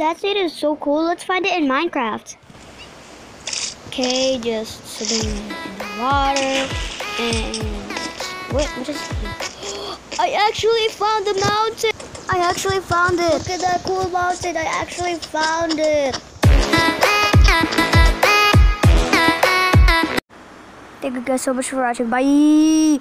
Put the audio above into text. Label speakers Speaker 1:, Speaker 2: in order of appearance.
Speaker 1: that state is so cool. Let's find it in Minecraft. Okay, just sitting in the water and wait, what is? I actually found the mountain. I actually found it. Look at that cool mountain. I actually found it. Thank you guys so much for watching. Bye.